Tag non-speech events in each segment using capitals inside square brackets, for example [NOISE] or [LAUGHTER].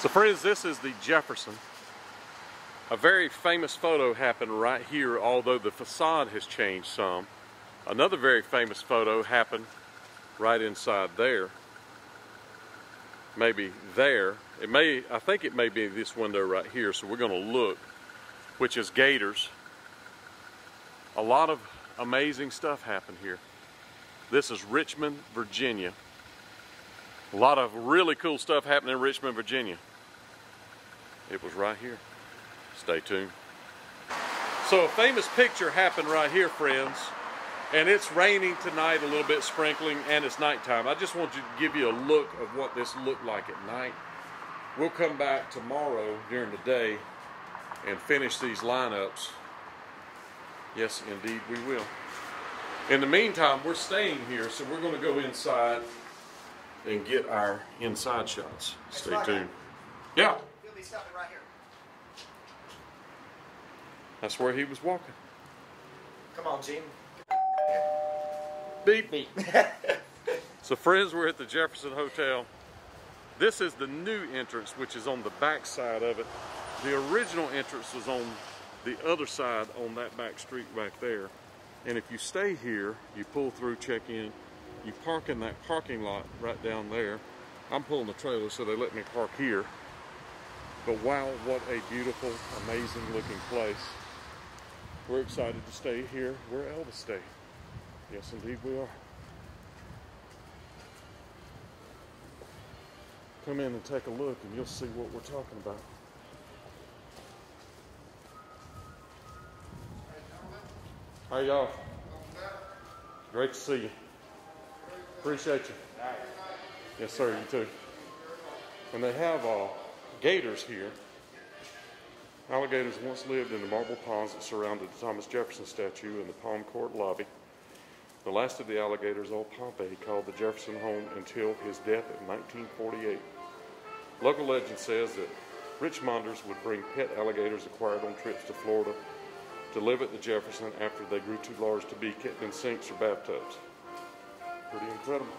So friends, this is the Jefferson. A very famous photo happened right here, although the facade has changed some. Another very famous photo happened right inside there. Maybe there. It may, I think it may be this window right here, so we're gonna look, which is Gators. A lot of amazing stuff happened here. This is Richmond, Virginia. A lot of really cool stuff happened in Richmond, Virginia. It was right here. Stay tuned. So a famous picture happened right here, friends. And it's raining tonight, a little bit sprinkling, and it's nighttime. I just want to give you a look of what this looked like at night. We'll come back tomorrow during the day and finish these lineups. Yes, indeed we will. In the meantime, we're staying here, so we're going to go inside and get our inside shots. Stay tuned. Yeah. You'll stopping right here. That's where he was walking. Come on, Gene. Beep. Beep. [LAUGHS] so friends, we're at the Jefferson Hotel. This is the new entrance, which is on the back side of it. The original entrance was on the other side on that back street back there. And if you stay here, you pull through, check in, you park in that parking lot right down there. I'm pulling the trailer, so they let me park here. But wow, what a beautiful, amazing looking place. We're excited to stay here where Elvis stayed. Yes, indeed we are. Come in and take a look and you'll see what we're talking about. How y'all? Great to see you. Appreciate you. Yes, sir, you too. And they have uh, gators here. Alligators once lived in the marble ponds that surrounded the Thomas Jefferson statue in the Palm Court lobby. The last of the alligators, old Pompey, called the Jefferson home until his death in 1948. Local legend says that Richmonders would bring pet alligators acquired on trips to Florida to live at the Jefferson after they grew too large to be kept in sinks or bathtubs. Pretty incredible.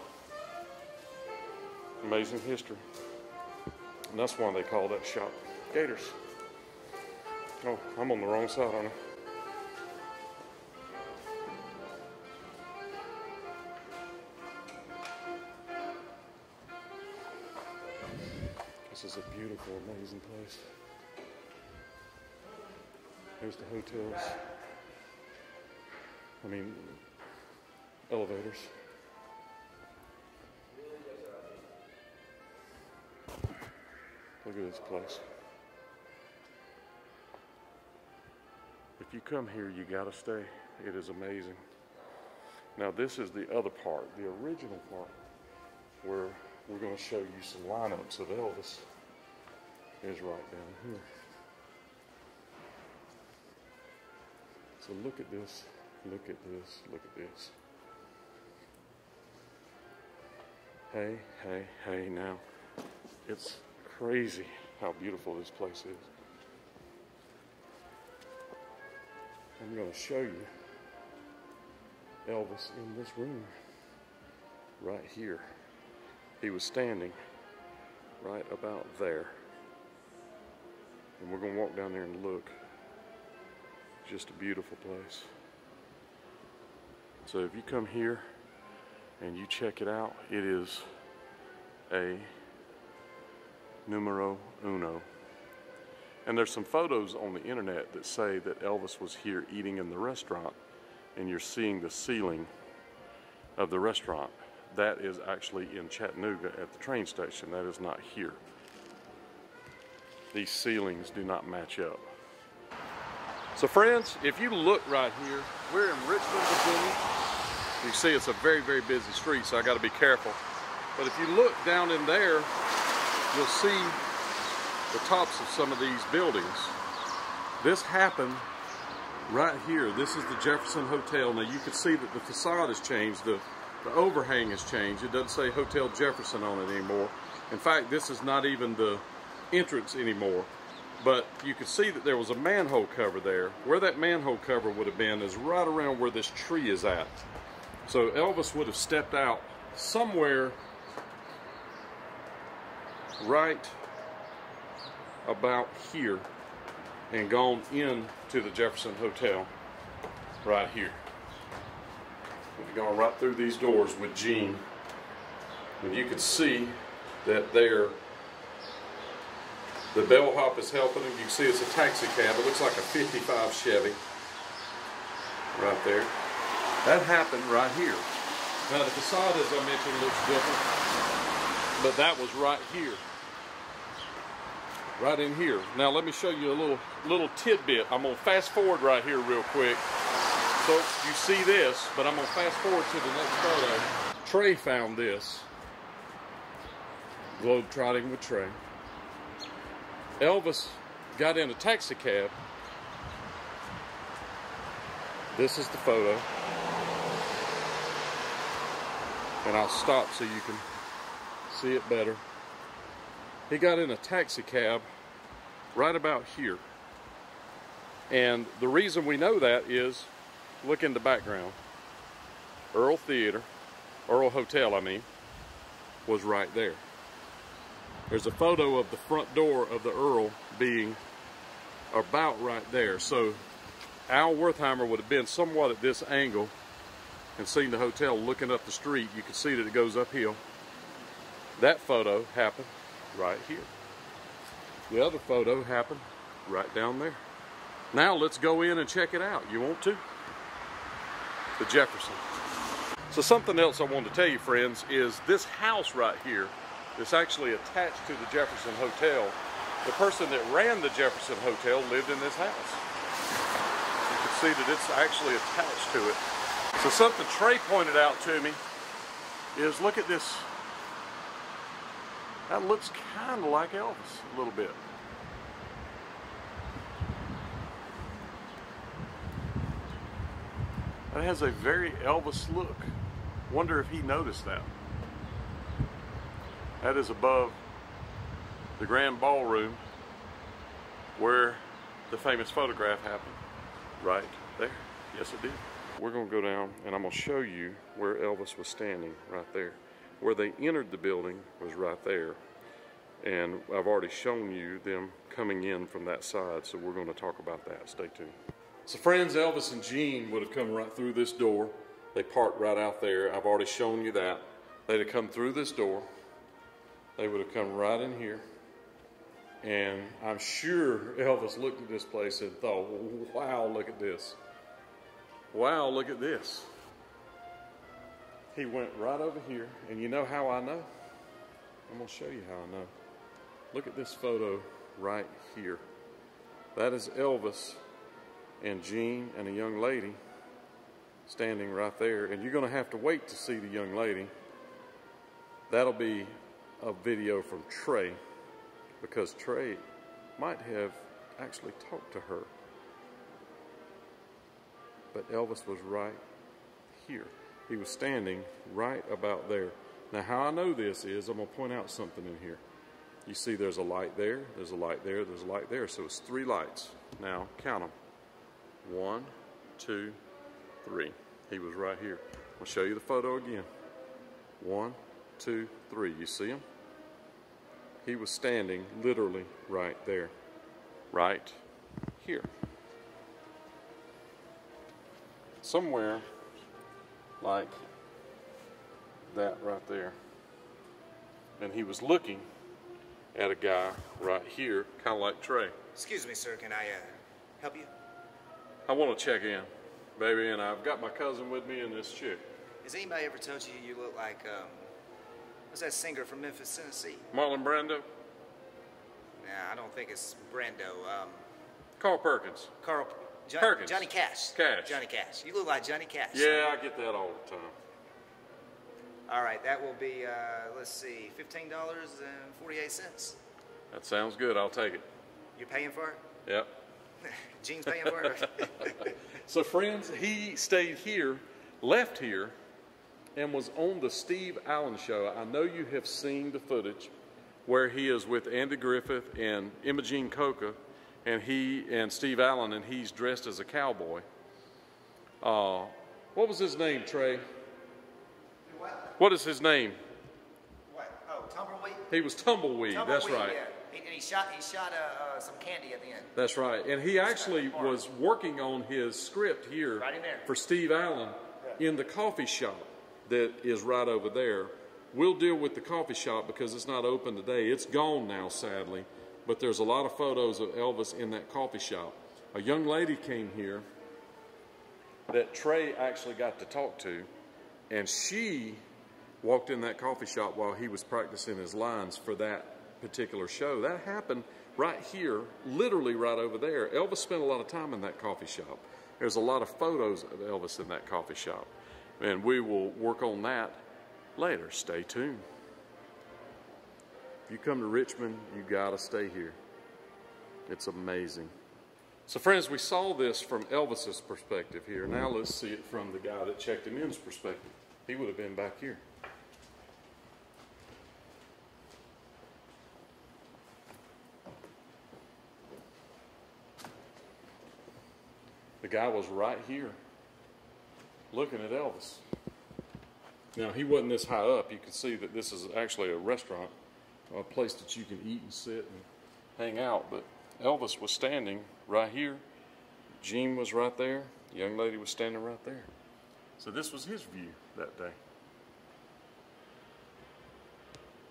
Amazing history. And that's why they call that shop Gators. Oh, I'm on the wrong side, aren't I? This is a beautiful, amazing place. Here's the hotels. I mean, elevators. Look at this place. If you come here, you gotta stay. It is amazing. Now this is the other part, the original part, where we're gonna show you some lineups of Elvis is right down here. So look at this, look at this, look at this. Hey, hey, hey, now. It's crazy how beautiful this place is. I'm going to show you Elvis in this room right here. He was standing right about there. And we're going to walk down there and look. Just a beautiful place. So if you come here and you check it out, it is a numero uno. And there's some photos on the internet that say that Elvis was here eating in the restaurant, and you're seeing the ceiling of the restaurant. That is actually in Chattanooga at the train station. That is not here. These ceilings do not match up. So friends, if you look right here, we're in Richmond, Virginia. You see it's a very, very busy street, so I gotta be careful. But if you look down in there, you'll see the tops of some of these buildings. This happened right here. This is the Jefferson Hotel. Now you can see that the facade has changed. The, the overhang has changed. It doesn't say Hotel Jefferson on it anymore. In fact, this is not even the entrance anymore. But you can see that there was a manhole cover there. Where that manhole cover would have been is right around where this tree is at. So Elvis would have stepped out somewhere right about here and gone in to the Jefferson Hotel right here. We've gone right through these doors with Gene. And you can see that there, the bellhop is helping him. You can see it's a taxi cab. It looks like a 55 Chevy right there. That happened right here. Now the facade, as I mentioned, looks different, but that was right here. Right in here. Now let me show you a little little tidbit. I'm gonna fast forward right here real quick. So you see this, but I'm gonna fast forward to the next photo. Trey found this. Globe trotting with Trey. Elvis got in a taxi cab. This is the photo. And I'll stop so you can see it better. He got in a taxi cab right about here. And the reason we know that is look in the background. Earl Theater, Earl Hotel, I mean, was right there. There's a photo of the front door of the Earl being about right there. So Al Wertheimer would have been somewhat at this angle and seen the hotel looking up the street. You can see that it goes uphill. That photo happened right here. The other photo happened right down there. Now let's go in and check it out. You want to? The Jefferson. So something else I wanted to tell you, friends, is this house right here is actually attached to the Jefferson Hotel. The person that ran the Jefferson Hotel lived in this house. You can see that it's actually attached to it. So something Trey pointed out to me is look at this. That looks kind of like Elvis a little bit. That has a very Elvis look. Wonder if he noticed that. That is above the grand ballroom where the famous photograph happened. Right there. Yes, it did. We're going to go down and I'm going to show you where Elvis was standing right there. Where they entered the building was right there. And I've already shown you them coming in from that side, so we're going to talk about that. Stay tuned. So, friends, Elvis and Gene would have come right through this door. They parked right out there. I've already shown you that. They'd have come through this door. They would have come right in here. And I'm sure Elvis looked at this place and thought, wow, look at this. Wow, look at this. He went right over here. And you know how I know? I'm going to show you how I know. Look at this photo right here. That is Elvis and Gene and a young lady standing right there. And you're going to have to wait to see the young lady. That'll be a video from Trey because Trey might have actually talked to her. But Elvis was right here. He was standing right about there. Now, how I know this is I'm going to point out something in here. You see there's a light there, there's a light there, there's a light there. So it's three lights. Now, count them. One, two, three. He was right here. I'll show you the photo again. One, two, three. You see him? He was standing literally right there. Right here. Somewhere like that right there. And he was looking at a guy right here, kind of like Trey. Excuse me, sir. Can I uh, help you? I want to check in, baby, and I've got my cousin with me and this chick. Has anybody ever told you you look like um, what's that singer from Memphis, Tennessee? Marlon Brando, Nah, I don't think it's Brando. Um, Carl Perkins. Carl. John, Perkins. Johnny Cash. Cash. Johnny Cash. You look like Johnny Cash. Yeah, I get that all the time. All right, that will be uh, let's see, fifteen dollars and forty-eight cents. That sounds good. I'll take it. You're paying for it. Yep. [LAUGHS] Gene's paying for it. [LAUGHS] So, friends, he stayed here, left here, and was on the Steve Allen show. I know you have seen the footage where he is with Andy Griffith and Imogene Coca, and he and Steve Allen, and he's dressed as a cowboy. Uh, what was his name, Trey? what? What is his name? What? Oh, tumbleweed. He was Tumbleweed. That's right. yeah. He, and he shot he shot uh, uh, some candy at the end. That's right. And he actually was working on his script here Right for Steve Allen in the coffee shop that is right over there. We'll deal with the coffee shop because it's not open today. It's gone now, sadly. But there's a lot of photos of Elvis in that coffee shop. A young lady came here that Trey actually got to talk to, and she walked in that coffee shop while he was practicing his lines for that particular show. That happened right here, literally right over there. Elvis spent a lot of time in that coffee shop. There's a lot of photos of Elvis in that coffee shop, and we will work on that later. Stay tuned. If you come to Richmond, you got to stay here. It's amazing. So, friends, we saw this from Elvis's perspective here. Now let's see it from the guy that checked him in's perspective. He would have been back here. The guy was right here looking at Elvis. Now, he wasn't this high up. You can see that this is actually a restaurant, a place that you can eat and sit and hang out. But Elvis was standing right here. Gene was right there. The young lady was standing right there. So this was his view that day.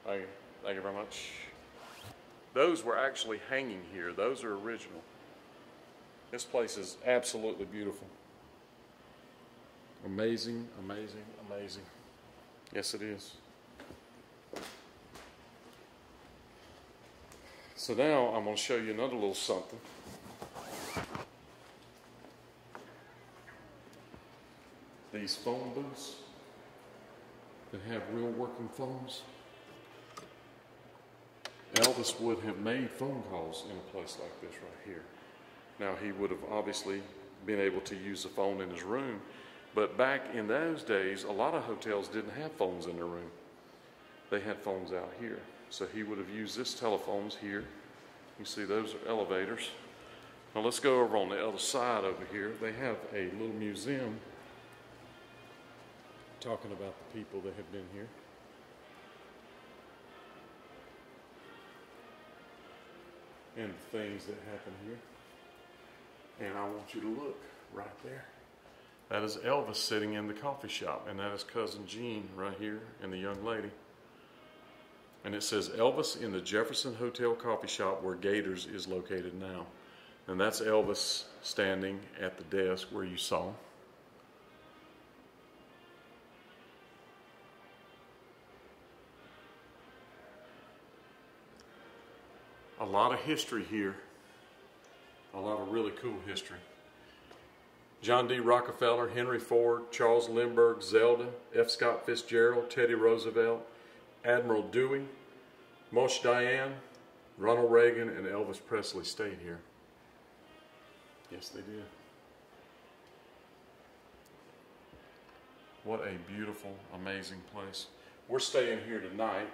Thank you. Thank you very much. Those were actually hanging here. Those are original. This place is absolutely beautiful. Amazing, amazing, amazing. Yes, it is. So now I'm going to show you another little something. These phone booths that have real working phones. Elvis would have made phone calls in a place like this right here. Now, he would have obviously been able to use the phone in his room, but back in those days, a lot of hotels didn't have phones in their room. They had phones out here. So he would have used this telephones here. You see, those are elevators. Now, let's go over on the other side over here. They have a little museum talking about the people that have been here. and the things that happen here. And I want you to look right there. That is Elvis sitting in the coffee shop, and that is cousin Gene right here and the young lady. And it says Elvis in the Jefferson Hotel coffee shop where Gators is located now. And that's Elvis standing at the desk where you saw. a lot of history here, a lot of really cool history. John D. Rockefeller, Henry Ford, Charles Lindbergh, Zelda, F. Scott Fitzgerald, Teddy Roosevelt, Admiral Dewey, Moshe Dayan, Ronald Reagan, and Elvis Presley stayed here. Yes, they did. What a beautiful, amazing place. We're staying here tonight.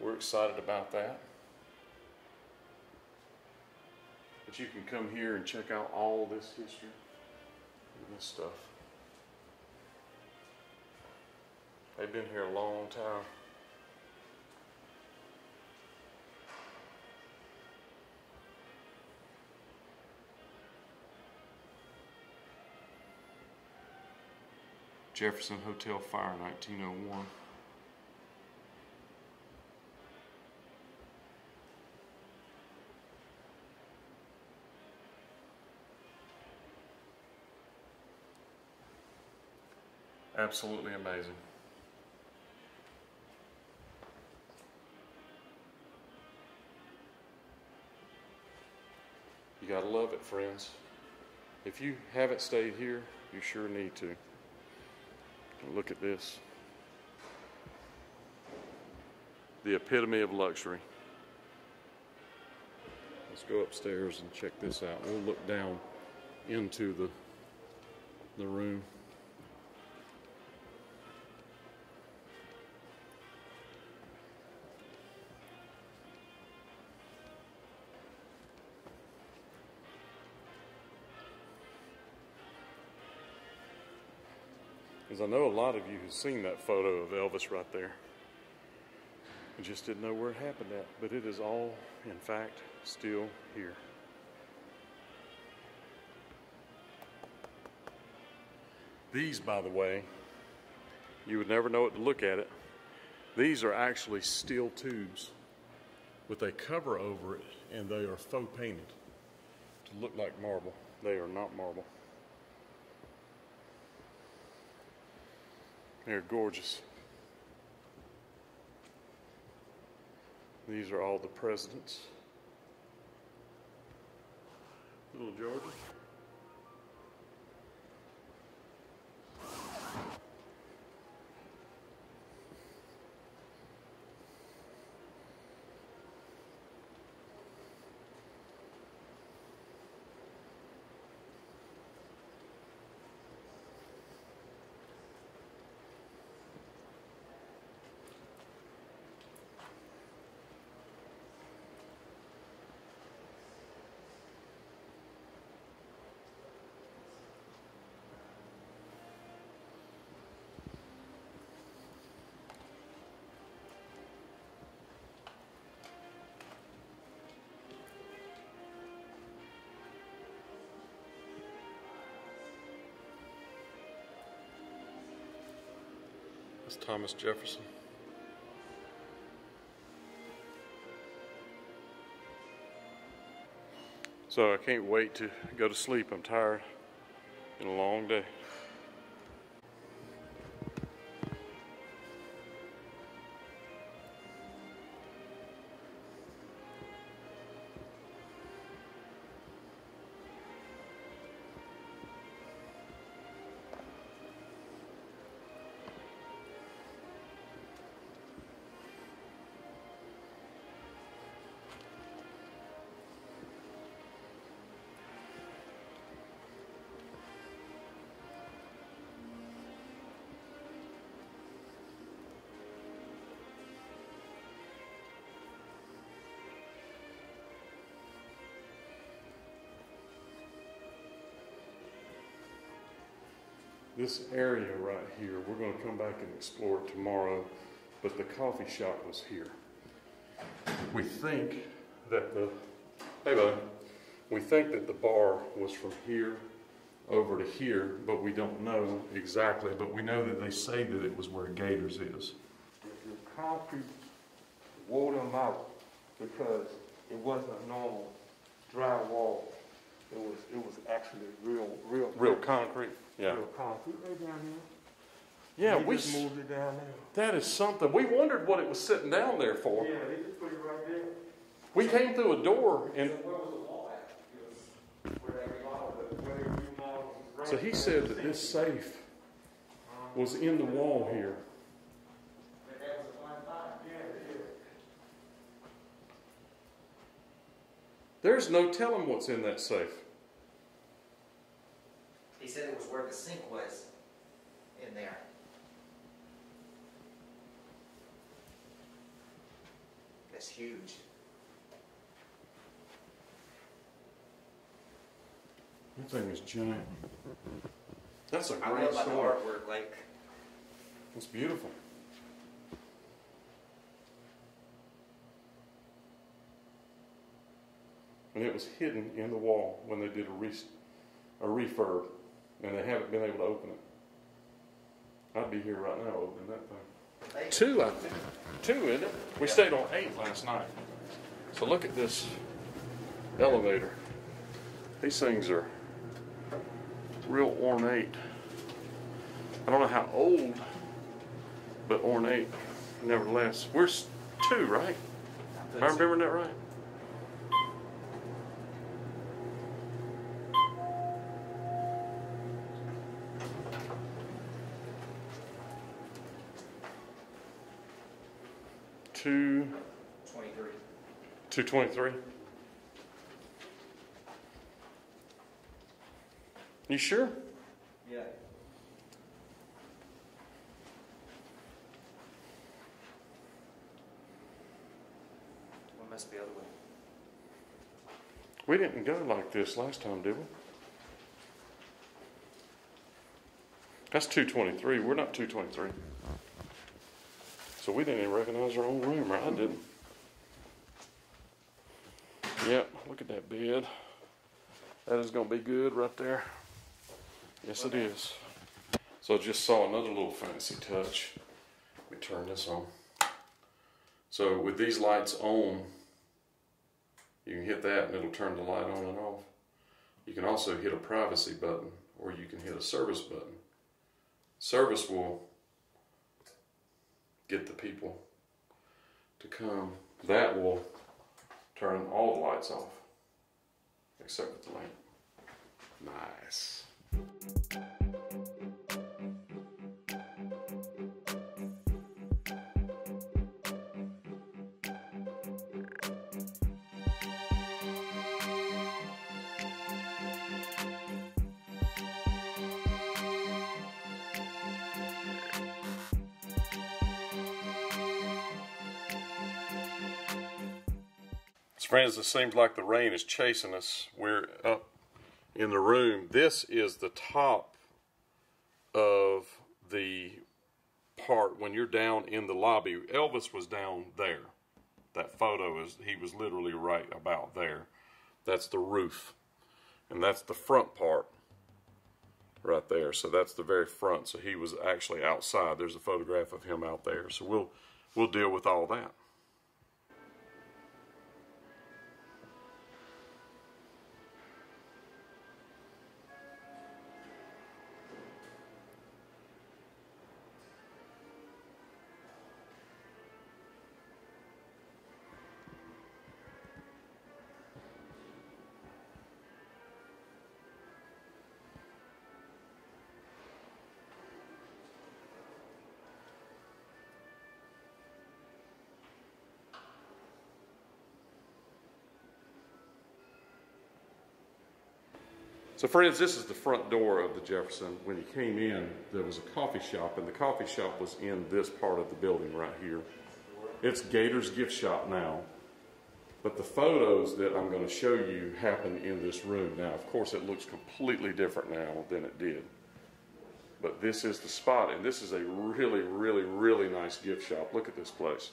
We're excited about that. But you can come here and check out all this history and this stuff. They've been here a long time. Jefferson Hotel Fire, 1901. Absolutely amazing. You gotta love it, friends. If you haven't stayed here, you sure need to. Look at this. The epitome of luxury. Let's go upstairs and check this out. We'll look down into the the room. Because I know a lot of you have seen that photo of Elvis right there. We just didn't know where it happened at, but it is all, in fact, still here. These, by the way, you would never know it to look at it. These are actually steel tubes with a cover over it, and they are faux painted to look like marble. They are not marble. They're gorgeous. These are all the presidents. Little Georgia. That's Thomas Jefferson. So I can't wait to go to sleep. I'm tired. Been a long day. This area right here, we're going to come back and explore it tomorrow, but the coffee shop was here. We think that the, hey bud, we think that the bar was from here over to here, but we don't know exactly, but we know that they say that it was where Gators is. The concrete wore them out because it wasn't a normal drywall. It was, it was actually real, real. Real concrete? Yeah. Real concrete, right down there. Yeah, They we, just s- moved it down there. that is something. We wondered what it was sitting down there for. Yeah, they just put it right there. We came through a door and Where was the wall at? It Where they remodeled it, where they remodeled it. So he said that this safe was in the wall here. That was a fine time. Yeah, it is. There's no telling what's in that safe. He said it was where the sink was in there. That's huge. That thing is giant. That's a great love the story. artwork, like It's beautiful. And it was hidden in the wall when they did a, re- a refurb, and they haven't been able to open it. I'd be here right now opening that thing. they, Two, I think. Two, isn't it? We stayed on eight last night. So look at this elevator. These things are real ornate. I don't know how old, but ornate nevertheless. We're two, right? Am I remembering that right? Two, 23. two twenty-three. You sure? Yeah. What must be the other way? We didn't go like this last time, did we? That's two twenty-three. We're not two twenty-three. So we didn't even recognize our own room, or I didn't. Yep, look at that bed. That is gonna be good right there. Yes, it is. So I just saw another little fancy touch. Let me turn this on. So with these lights on, you can hit that and it'll turn the light on and off. You can also hit a privacy button or you can hit a service button. Service will get the people to come. That will turn all the lights off except the lamp. Nice. Friends, it seems like the rain is chasing us. We're up in the room. This is the top of the part when you're down in the lobby. Elvis was down there. That photo is, he was literally right about there. That's the roof. And that's the front part right there. So that's the very front. So he was actually outside. There's a photograph of him out there. So we'll, we'll deal with all that. So, friends, this is the front door of the Jefferson. When you came in, there was a coffee shop, and the coffee shop was in this part of the building right here. It's Gator's Gift Shop now. But the photos that I'm going to show you happen in this room. Now, of course, it looks completely different now than it did. But this is the spot, and this is a really, really, really nice gift shop. Look at this place.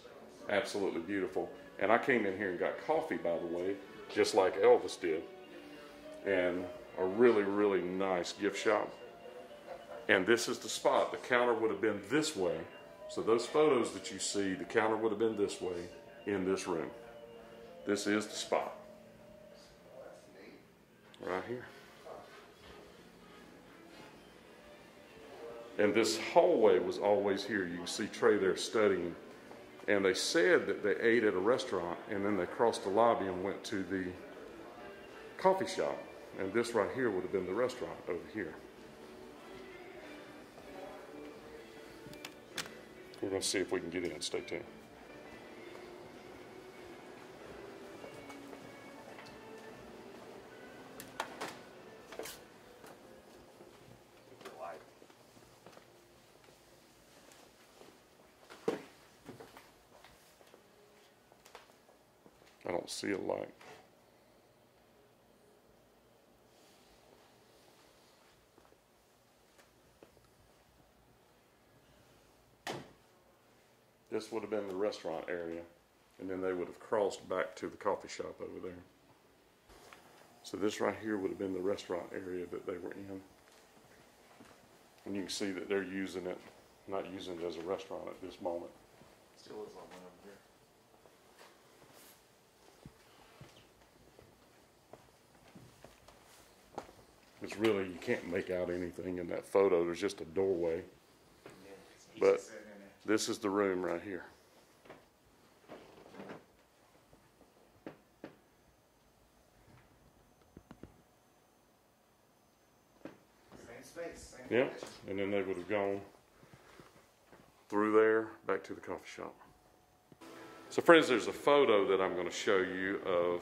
Absolutely beautiful. And I came in here and got coffee, by the way, just like Elvis did. And a really, really nice gift shop. And this is the spot. The counter would have been this way. So those photos that you see, the counter would have been this way in this room. This is the spot. Right here. And this hallway was always here. You can see Trey there studying. And they said that they ate at a restaurant and then they crossed the lobby and went to the coffee shop. And this right here would have been the restaurant over here. We're going to see if we can get in. Stay tuned. I don't see a light. This would have been the restaurant area, and then they would have crossed back to the coffee shop over there. So this right here would have been the restaurant area that they were in. And you can see that they're using it, not using it as a restaurant at this moment. Still looks like one over here. It's really, you can't make out anything in that photo. There's just a doorway. Yeah, But- sitting in there. This is the room right here. Same space, same Yeah, condition. and then they would have gone through there back to the coffee shop. So, friends, there's a photo that I'm going to show you of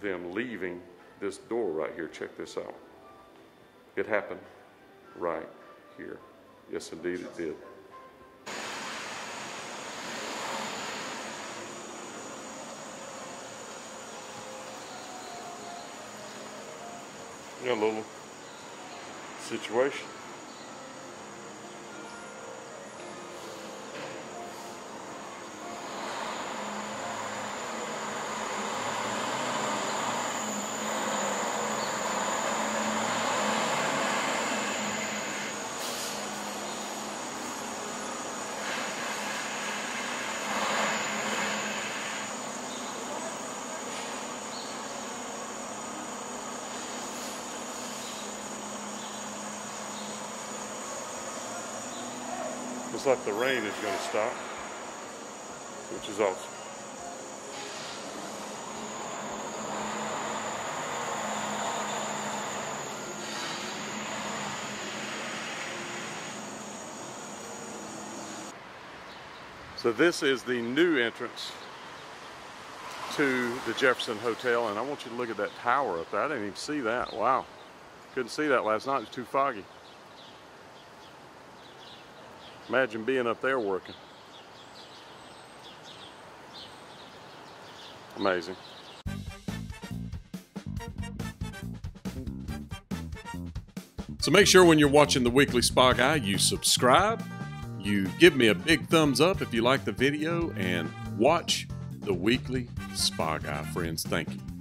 them leaving this door right here. Check this out. It happened right here. Yes, indeed, it did. A little situation. Looks like the rain is going to stop, which is awesome. So this is the new entrance to the Jefferson Hotel, and I want you to look at that tower up there. I didn't even see that. Wow. Couldn't see that last night. It was too foggy. Imagine being up there working. Amazing. So make sure when you're watching the Weekly Spa Guy, you subscribe, you give me a big thumbs up if you like the video, and watch the Weekly Spa Guy, friends. Thank you.